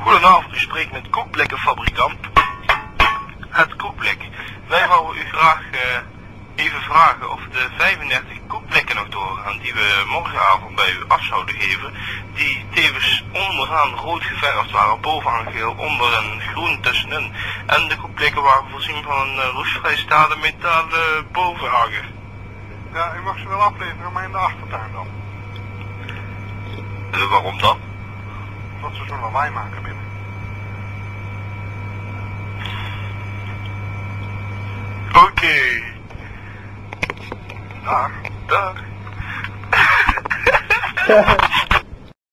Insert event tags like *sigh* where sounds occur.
Goedenavond, u spreekt met koekblekkenfabrikant. Het koekblik. Wij wouden u graag eh, even vragen of de 35 koekblekken nog doorgaan die we morgenavond bij u af zouden geven. Die tevens onderaan rood geverfd waren, bovenaan geel, onder een groen tussenin. En de koekblekken waren voorzien van een uh, roestvrij stalen metalen bovenhanger. Ja, u mag ze wel afleveren, maar in de achtertuin dan. Eh, waarom dan? Ze zo'n lawaai maken binnen. Oké. Dag. Dag. *laughs*